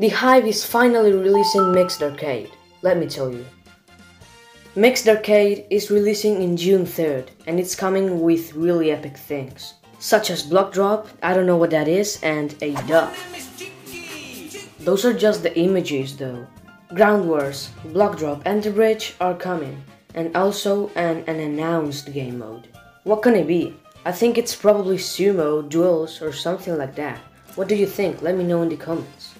The Hive is finally releasing Mixed Arcade, let me tell you. Mixed Arcade is releasing in June 3rd and it's coming with really epic things, such as Block Drop, I don't know what that is, and a duck. Those are just the images though. Ground Wars, Block Drop and The Bridge are coming, and also an, an announced game mode. What can it be? I think it's probably sumo, duels, or something like that. What do you think? Let me know in the comments.